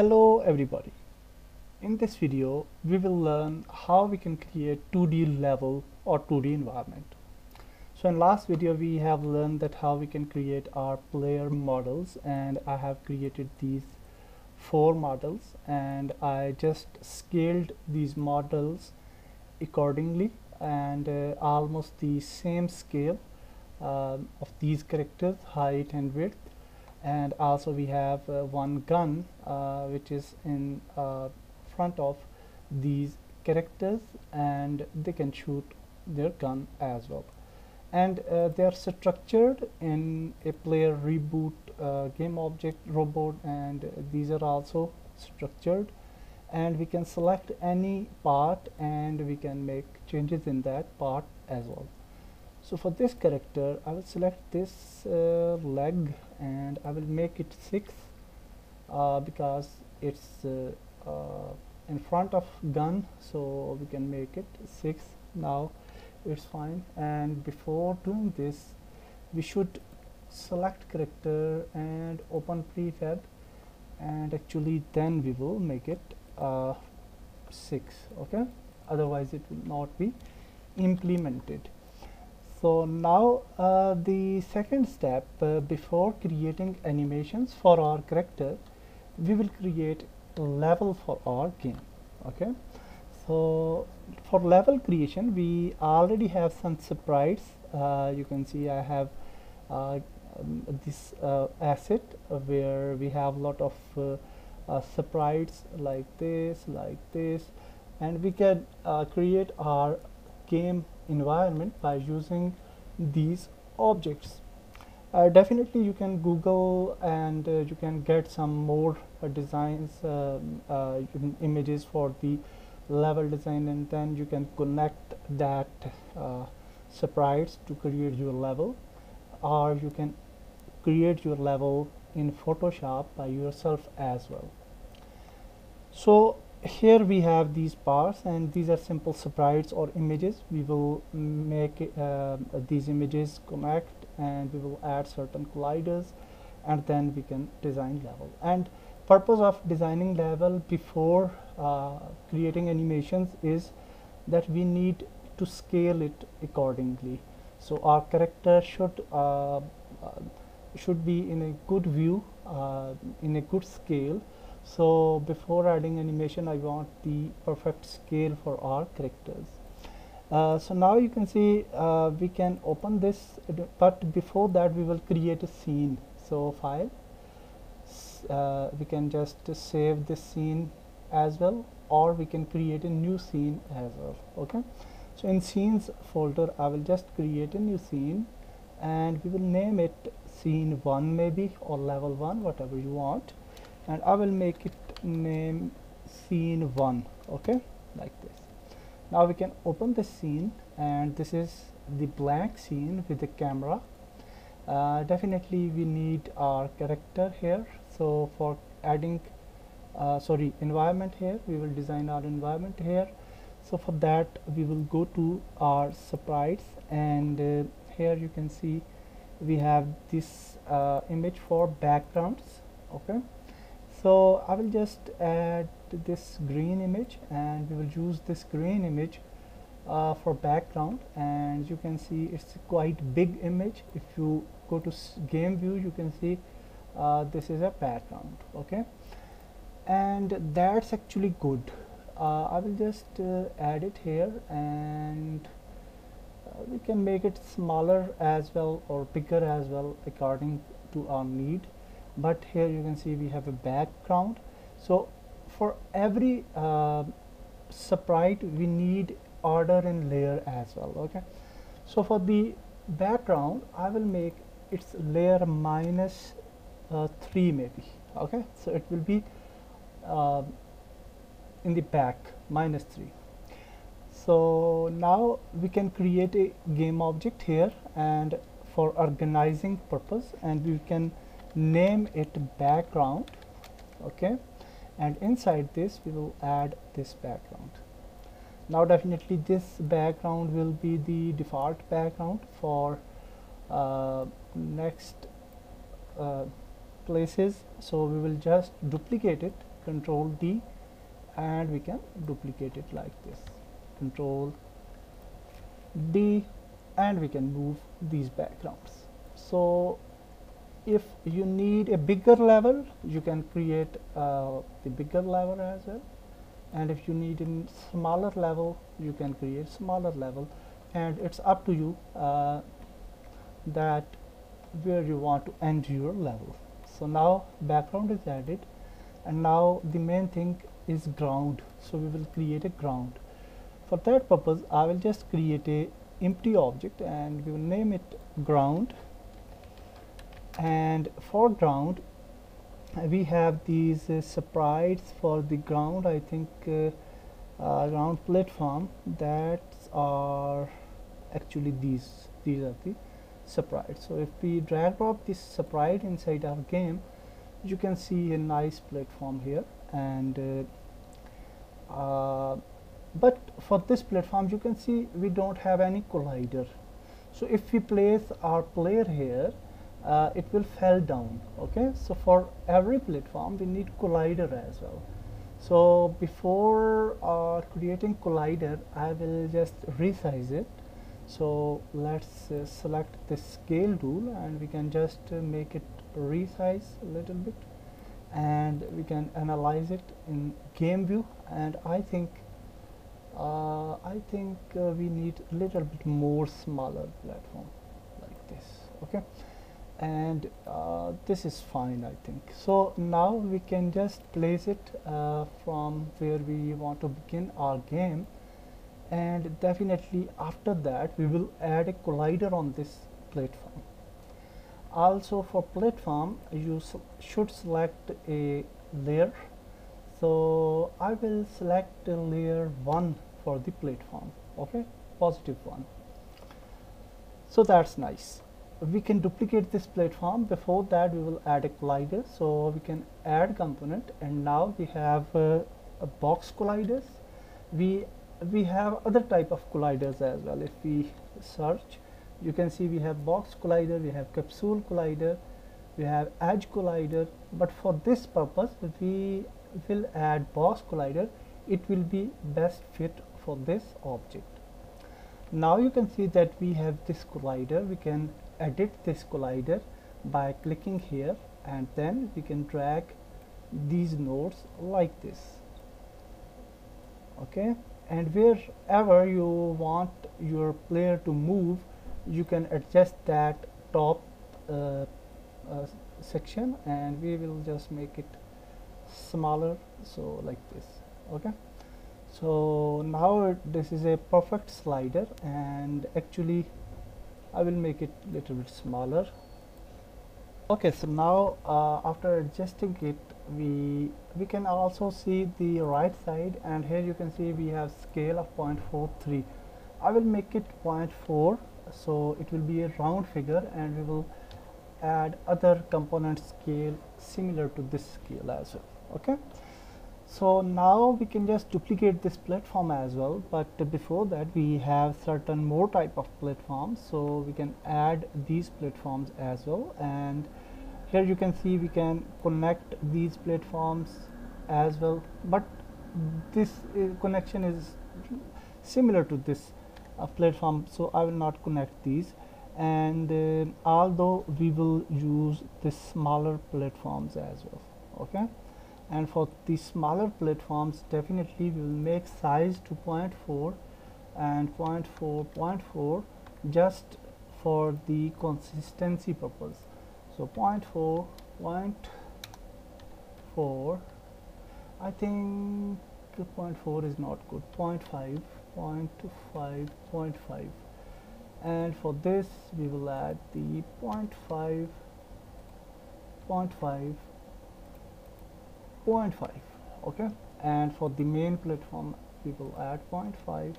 Hello everybody. In this video we will learn how we can create 2D level or 2D environment. So in last video we have learned that how we can create our player models and I have created these four models and I just scaled these models accordingly and uh, almost the same scale um, of these characters height and width and also we have uh, one gun uh, which is in uh, front of these characters and they can shoot their gun as well. And uh, they are structured in a player reboot uh, game object robot and these are also structured. And we can select any part and we can make changes in that part as well. So for this character I will select this uh, leg and I will make it 6 uh, because it's uh, uh, in front of gun so we can make it 6 now it's fine. And before doing this we should select character and open prefab and actually then we will make it uh, 6 okay? Otherwise it will not be implemented so now uh, the second step uh, before creating animations for our character we will create level for our game okay? So for level creation we already have some sprites. Uh, you can see I have uh, um, this uh, asset where we have a lot of uh, sprites like this like this. And we can create our game environment by using these objects. Uh, definitely you can google and uh, you can get some more uh, designs um, uh, images for the level design and then you can connect that uh, sprites to create your level. Or you can create your level in photoshop by yourself as well. So here we have these parts and these are simple sprites or images. We will make uh, these images connect and we will add certain colliders and then we can design level. And purpose of designing level before uh, creating animations is that we need to scale it accordingly. So our character should uh, uh should be in a good view uh, in a good scale so before adding animation I want the perfect scale for our characters. Uh, so now you can see uh, we can open this but before that we will create a scene. So file. Uh, we can just save this scene as well or we can create a new scene as well okay? So in scenes folder I will just create a new scene and we will name it scene 1 maybe or level 1 whatever you want and I will make it name scene 1 okay? Like this. Now we can open the scene and this is the blank scene with the camera. Uh, definitely we need our character here. So for adding uh, sorry environment here we will design our environment here. So for that we will go to our sprites and uh, here you can see we have this uh, image for backgrounds okay so I will just add this green image and we will use this green image uh, for background. And you can see it's quite big image. If you go to game view you can see uh, this is a background okay? And that's actually good. Uh, I will just uh, add it here and uh, we can make it smaller as well or bigger as well according to our need but here you can see we have a background. So for every uh, sprite we need order and layer as well okay? So for the background I will make its layer minus, uh, 3 maybe okay? So it will be uh, in the back minus 3 so now we can create a game object here and for organizing purpose and we can name it background okay? And inside this we will add this background. Now definitely this background will be the default background for uh, next uh, places. So we will just duplicate it control D and we can duplicate it like this. Control D and we can move these backgrounds. So if you need a bigger level you can create uh, the bigger level as well. And if you need a smaller level you can create smaller level. And it's up to you uh, that where you want to end your level. So now background is added. And now the main thing is ground. So we will create a ground. For that purpose I will just create a empty object and we will name it ground and foreground we have these uh, sprites for the ground I think uh, uh, ground platform. That are actually these these are the sprite so if we drag drop this sprite inside our game you can see a nice platform here. And uh, uh, but for this platform you can see we don't have any collider. So if we place our player here uh, it will fall down okay? So for every platform we need collider as well. So before uh, creating collider I will just resize it. So let's uh, select the scale tool and we can just uh, make it resize a little bit. And we can analyze it in game view. And I think uh, I think uh, we need a little bit more smaller platform like this okay and uh, this is fine I think. So now we can just place it uh, from where we want to begin our game. And definitely after that we will add a collider on this platform. Also for platform you should select a layer. So I will select a layer 1 for the platform. Okay? Positive one. So that's nice we can duplicate this platform. Before that we will add a collider. So we can add component. And now we have uh, a box colliders. We we have other type of colliders as well. If we search you can see we have box collider we have capsule collider we have edge collider. But for this purpose we will add box collider. It will be best fit for this object. Now you can see that we have this collider. We can edit this collider by clicking here and then we can drag these nodes like this. Okay? And wherever you want your player to move you can adjust that top uh, uh, section and we will just make it smaller so like this. Okay? So now this is a perfect slider and actually I will make it little bit smaller. Okay so now uh, after adjusting it we we can also see the right side and here you can see we have scale of 0.43 I will make it 0.4 so it will be a round figure and we will add other component scale similar to this scale as well okay so now we can just duplicate this platform as well but before that we have certain more type of platforms. So we can add these platforms as well and here you can see we can connect these platforms as well. But this uh, connection is similar to this uh, platform so I will not connect these. And uh, although we will use the smaller platforms as well okay and for the smaller platforms definitely we will make size to 0.4 and 0.4 0.4 just for the consistency purpose. So 0.4 0.4 I think 0.4 is not good. 0.5 0.5 0.5 and for this we will add the 0.5 0.5 0.5 okay? And for the main platform we will add 0.5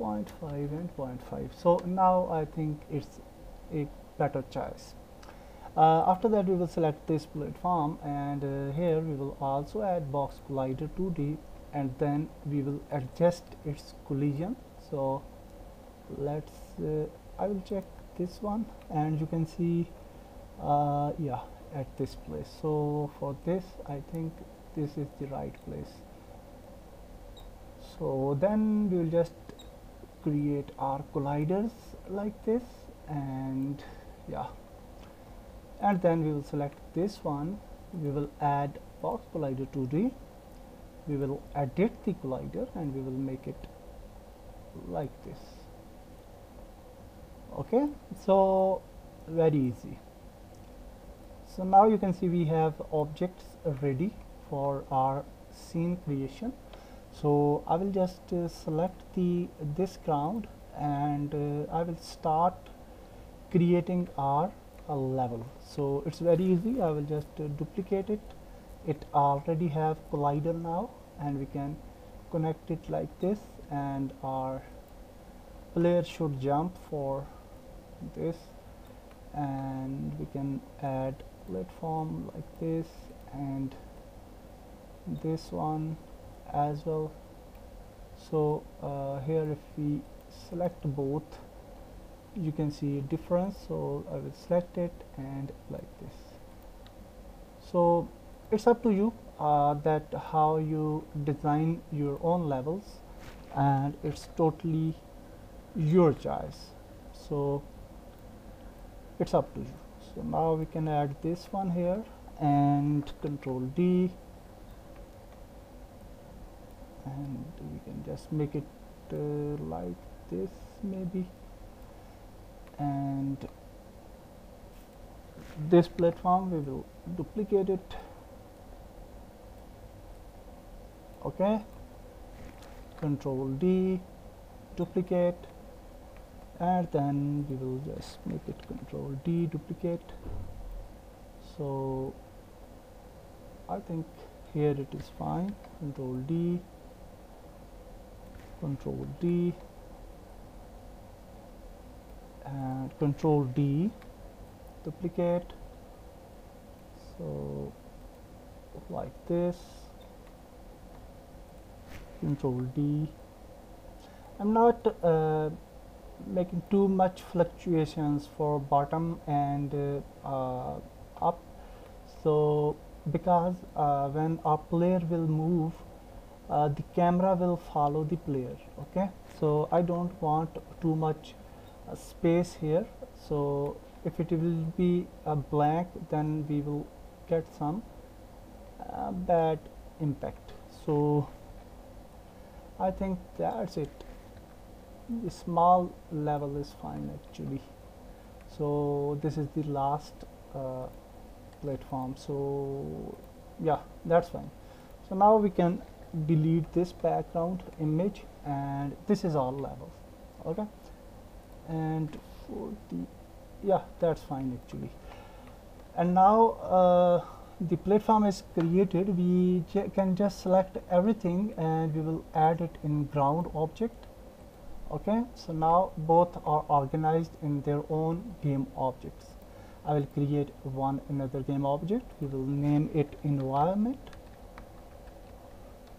0.5 and 0.5 so now I think it's a better choice. Uh, after that we will select this platform and uh, here we will also add box collider 2d and then we will adjust its collision. So let's uh, I will check this one and you can see uh, yeah at this place. So for this I think this is the right place. So then we will just create our colliders like this and yeah. And then we will select this one. We will add box collider 2d we will edit the collider and we will make it like this. Okay? So very easy so now you can see we have objects ready for our scene creation. So I will just uh, select the this ground and uh, I will start creating our uh, level. So it's very easy. I will just uh, duplicate it. It already have collider now and we can connect it like this and our player should jump for this and we can add platform like this and this one as well. So uh, here if we select both you can see a difference. So I will select it and like this. So it's up to you uh, that how you design your own levels and it's totally your choice. So it's up to you so now we can add this one here and control D. And we can just make it uh, like this maybe. And this platform we will duplicate it. Okay. Control D duplicate and then we will just make it control D duplicate. So I think here it is fine. Control D. Control D. And control D duplicate. So like this. Control D. I'm not uh, making too much fluctuations for bottom and uh, uh, up. So because uh, when our player will move the camera will follow the player okay? So I don't want too much space here. So if it will be a blank then we will get some uh, bad impact. So I think that's it small level is fine actually. So this is the last uh, platform. So yeah that's fine. So now we can delete this background image and this is all levels okay? And for the yeah that's fine actually. And now uh, the platform is created. We can just select everything and we will add it in ground object okay so now both are organized in their own game objects. I will create one another game object. We will name it environment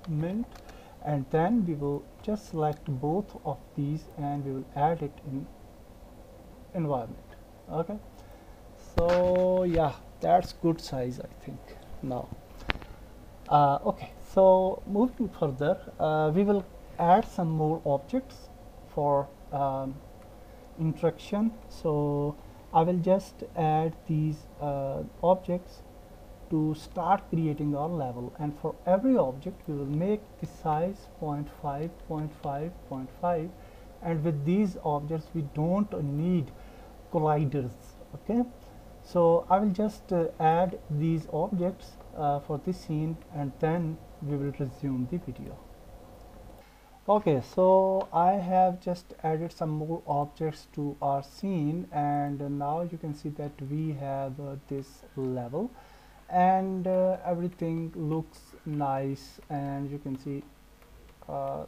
mint and then we will just select both of these and we will add it in environment. Okay so yeah that's good size I think now. Uh, okay so moving further uh, we will add some more objects for um, interaction. So I will just add these uh, objects to start creating our level. And for every object we will make the size 0.5 0.5 0.5 and with these objects we don't need colliders okay? So I will just uh, add these objects uh, for this scene and then we will resume the video okay so I have just added some more objects to our scene and now you can see that we have uh, this level. And uh, everything looks nice and you can see uh,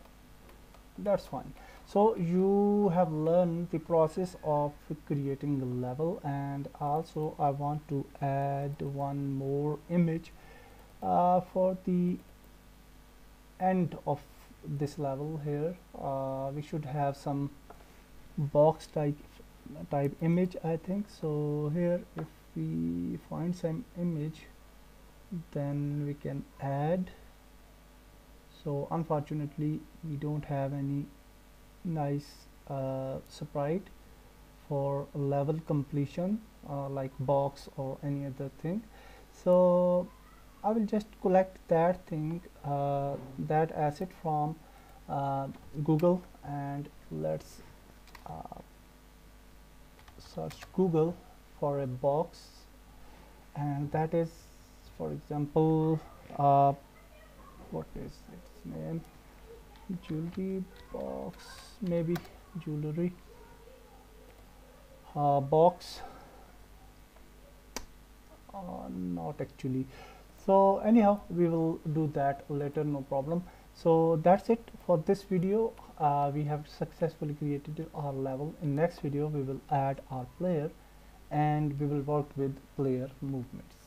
that's fine. So you have learned the process of creating the level and also I want to add one more image uh, for the end of this level here. Uh, we should have some box type type image I think. So here if we find some image then we can add. So unfortunately we don't have any nice uh, sprite for level completion uh, like box or any other thing. So I will just collect that thing uh, that asset from uh, Google and let's uh, search Google for a box. And that is for example uh, what is its name? Jewelry box maybe jewelry uh, box. Uh, not actually so anyhow we will do that later no problem. So that's it for this video. Uh, we have successfully created our level. In next video we will add our player and we will work with player movements